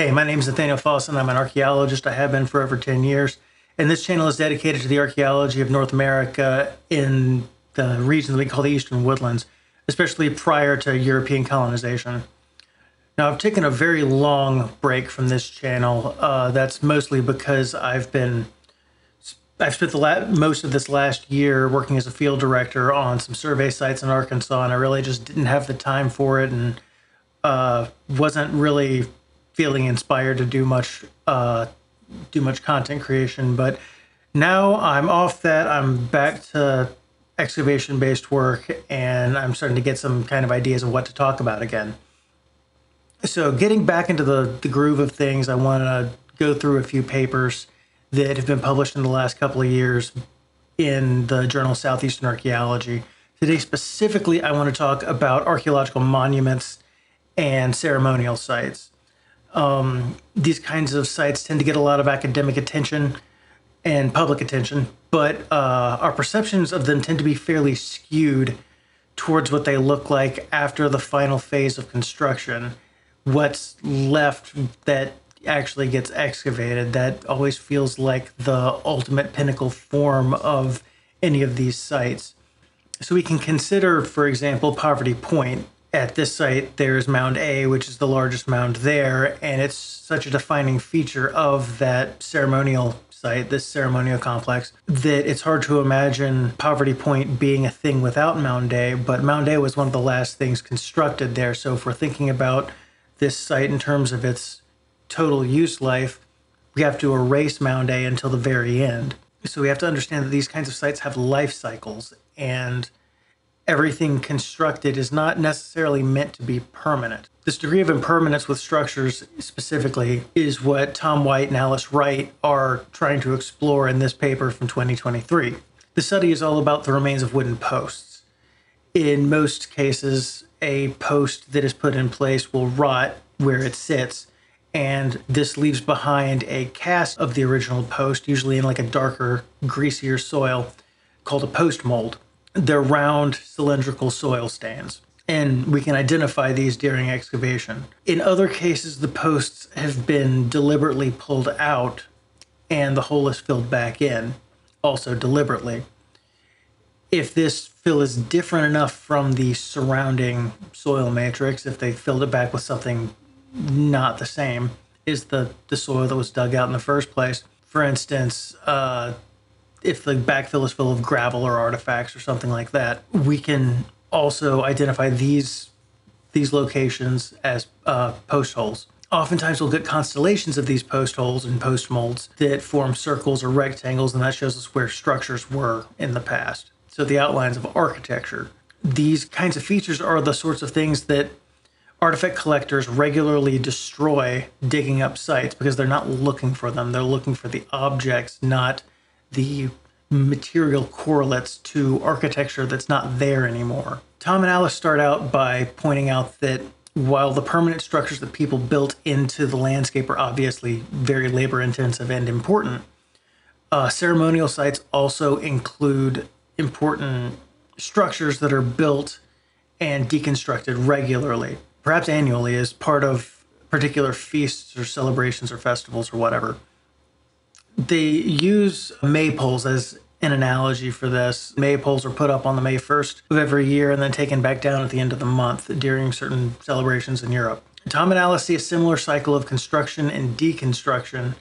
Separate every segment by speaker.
Speaker 1: Hey, my name is Nathanael Fosaaen. I'm an archaeologist. I have been for over 10 years. And this channel is dedicated to the archaeology of North America in the region that we call the Eastern Woodlands, especially prior to European colonization. Now, I've taken a very long break from this channel. Uh, that's mostly because I've been I've spent the most of this last year working as a field director on some survey sites in Arkansas, and I really just didn't have the time for it, and uh, wasn't really feeling inspired to do much uh, do much content creation. But now I'm off that. I'm back to excavation based work, and I'm starting to get some kind of ideas of what to talk about again. So, getting back into the, the groove of things, I want to go through a few papers that have been published in the last couple of years in the journal Southeastern Archaeology. Today, specifically, I want to talk about archaeological monuments and ceremonial sites. Um, these kinds of sites tend to get a lot of academic attention and public attention, but uh, our perceptions of them tend to be fairly skewed towards what they look like after the final phase of construction what's left that actually gets excavated that always feels like the ultimate pinnacle form of any of these sites. So we can consider, for example, Poverty Point. At this site, there's Mound A, which is the largest mound there, and it's such a defining feature of that ceremonial site, this ceremonial complex, that it's hard to imagine Poverty Point being a thing without Mound A, but Mound A was one of the last things constructed there. So if we're thinking about this site in terms of its total use life, we have to erase Mound A until the very end. So we have to understand that these kinds of sites have life cycles and everything constructed is not necessarily meant to be permanent. This degree of impermanence with structures specifically is what Tom Whyte and Alice Wright are trying to explore in this paper from 2023. The study is all about the remains of wooden posts. In most cases, a post that is put in place will rot where it sits and this leaves behind a cast of the original post usually in like a darker greasier soil called a post mold they're round cylindrical soil stands and we can identify these during excavation in other cases the posts have been deliberately pulled out and the hole is filled back in also deliberately if this fill is different enough from the surrounding soil matrix, if they filled it back with something not the same, is the, the soil that was dug out in the first place. For instance, uh, if the backfill is full of gravel or artifacts or something like that, we can also identify these these locations as uh, post holes. Oftentimes, we'll get constellations of these post holes and post molds that form circles or rectangles, and that shows us where structures were in the past so the outlines of architecture. These kinds of features are the sorts of things that artifact collectors regularly destroy digging up sites because they're not looking for them. They're looking for the objects, not the material correlates to architecture that's not there anymore. Tom and Alice start out by pointing out that while the permanent structures that people built into the landscape are obviously very labor intensive and important, uh, ceremonial sites also include important structures that are built and deconstructed regularly, perhaps annually, as part of particular feasts or celebrations or festivals or whatever. They use maypoles as an analogy for this. Maypoles are put up on the May 1st of every year and then taken back down at the end of the month during certain celebrations in Europe. Tom and Alice see a similar cycle of construction and deconstruction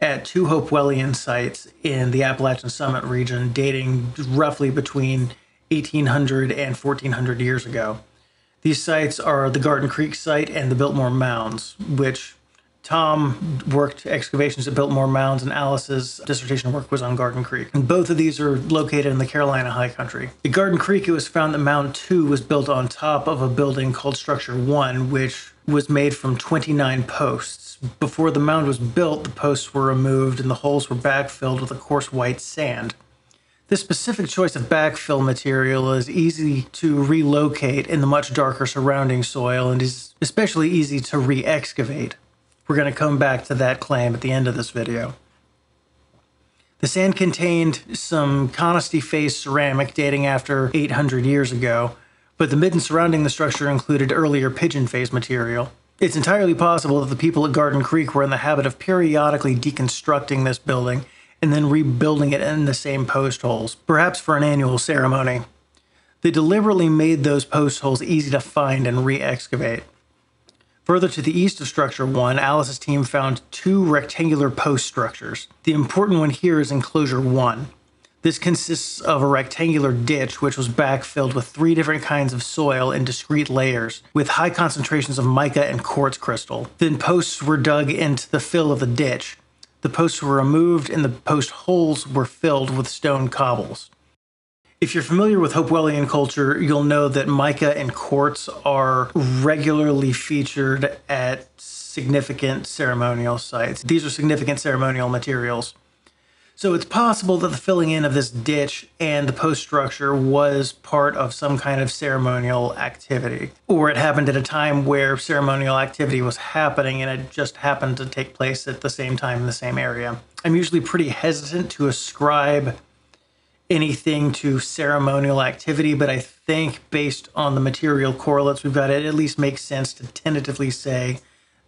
Speaker 1: at two Hopewellian sites in the Appalachian Summit region dating roughly between 1800 and 1400 years ago. These sites are the Garden Creek site and the Biltmore Mounds, which Tom worked excavations at Biltmore Mounds, and Alice's dissertation work was on Garden Creek. And both of these are located in the Carolina High Country. At Garden Creek, it was found that Mound 2 was built on top of a building called Structure 1, which was made from 29 posts. Before the mound was built, the posts were removed and the holes were backfilled with a coarse white sand. This specific choice of backfill material is easy to relocate in the much darker surrounding soil and is especially easy to re excavate. We're going to come back to that claim at the end of this video. The sand contained some Connestee phase ceramic dating after 800 years ago, but the midden surrounding the structure included earlier pigeon phase material. It's entirely possible that the people at Garden Creek were in the habit of periodically deconstructing this building and then rebuilding it in the same post holes, perhaps for an annual ceremony. They deliberately made those post holes easy to find and re excavate. Further to the east of Structure 1, Alice's team found two rectangular post structures. The important one here is Enclosure 1. This consists of a rectangular ditch which was backfilled with three different kinds of soil in discrete layers, with high concentrations of mica and quartz crystal. Then posts were dug into the fill of the ditch. The posts were removed and the post holes were filled with stone cobbles. If you're familiar with Hopewellian culture, you'll know that mica and quartz are regularly featured at significant ceremonial sites. These are significant ceremonial materials. So it's possible that the filling in of this ditch and the post structure was part of some kind of ceremonial activity, or it happened at a time where ceremonial activity was happening and it just happened to take place at the same time in the same area. I'm usually pretty hesitant to ascribe anything to ceremonial activity, but I think based on the material correlates we've got, it at least makes sense to tentatively say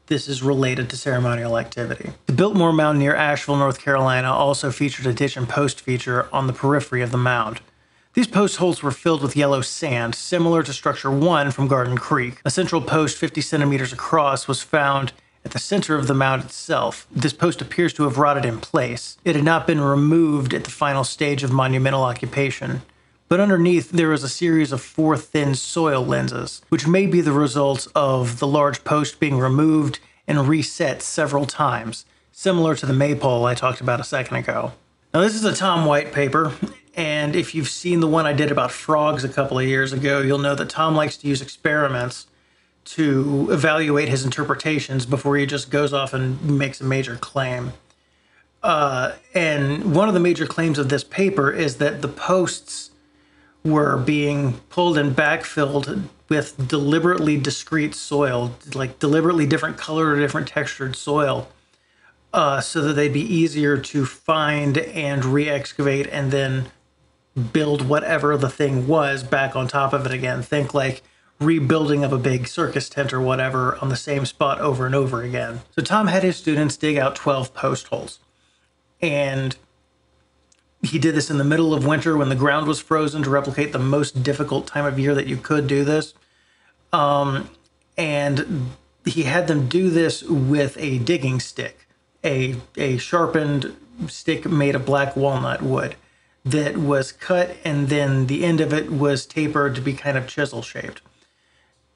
Speaker 1: this is related to ceremonial activity. The Biltmore Mound near Asheville, North Carolina also featured a ditch and post feature on the periphery of the mound. These post holes were filled with yellow sand, similar to structure 1 from Garden Creek. A central post 50 centimeters across was found at the center of the mound itself. This post appears to have rotted in place. It had not been removed at the final stage of monumental occupation. But underneath, there is a series of four thin soil lenses, which may be the result of the large post being removed and reset several times, similar to the maypole I talked about a second ago. Now, this is a Tom Whyte paper, and if you've seen the one I did about frogs a couple of years ago, you'll know that Tom likes to use experiments to evaluate his interpretations before he just goes off and makes a major claim. Uh, and one of the major claims of this paper is that the posts were being pulled and backfilled with deliberately discrete soil, like deliberately different colored or different textured soil, uh, so that they'd be easier to find and re excavate and then build whatever the thing was back on top of it again. Think like rebuilding of a big circus tent or whatever on the same spot over and over again. So Tom had his students dig out 12 post holes. And he did this in the middle of winter when the ground was frozen to replicate the most difficult time of year that you could do this. Um, and he had them do this with a digging stick, a, a sharpened stick made of black walnut wood that was cut and then the end of it was tapered to be kind of chisel shaped.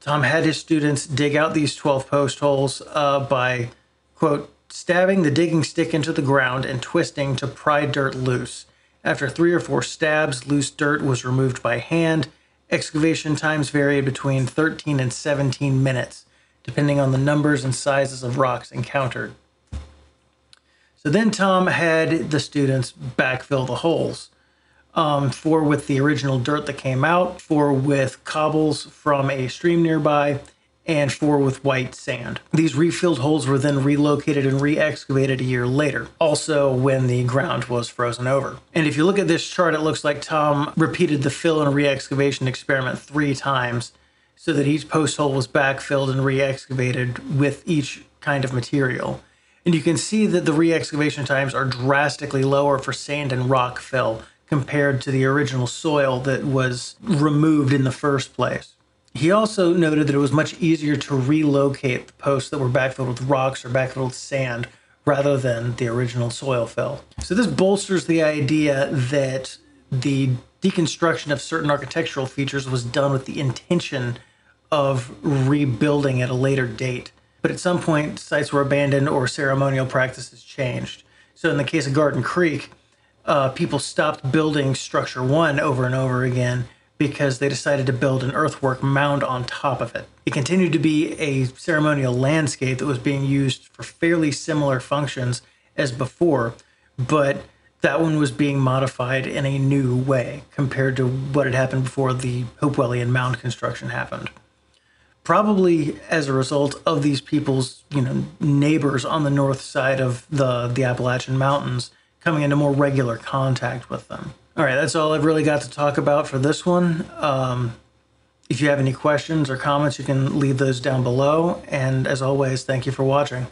Speaker 1: Tom had his students dig out these 12 post holes uh, by, quote, stabbing the digging stick into the ground and twisting to pry dirt loose. After three or four stabs, loose dirt was removed by hand. Excavation times varied between 13 and 17 minutes, depending on the numbers and sizes of rocks encountered. So then Tom had the students backfill the holes um, four with the original dirt that came out, four with cobbles from a stream nearby, and four with white sand. These refilled holes were then relocated and re excavated a year later, also when the ground was frozen over. And if you look at this chart, it looks like Tom repeated the fill and re excavation experiment three times so that each post hole was backfilled and re excavated with each kind of material. And you can see that the re excavation times are drastically lower for sand and rock fill compared to the original soil that was removed in the first place. He also noted that it was much easier to relocate the posts that were backfilled with rocks or backfilled with sand rather than the original soil fill. So this bolsters the idea that the deconstruction of certain architectural features was done with the intention of rebuilding at a later date. But at some point, sites were abandoned or ceremonial practices changed. So in the case of Garden Creek, uh, people stopped building structure one over and over again because they decided to build an earthwork mound on top of it. It continued to be a ceremonial landscape that was being used for fairly similar functions as before, but that one was being modified in a new way compared to what had happened before the Hopewellian mound construction happened. Probably as a result of these people's, you know, neighbors on the north side of the the Appalachian Mountains coming into more regular contact with them. All right, that's all I've really got to talk about for this one. Um, If you have any questions or comments, you can leave those down below. And as always, thank you for watching.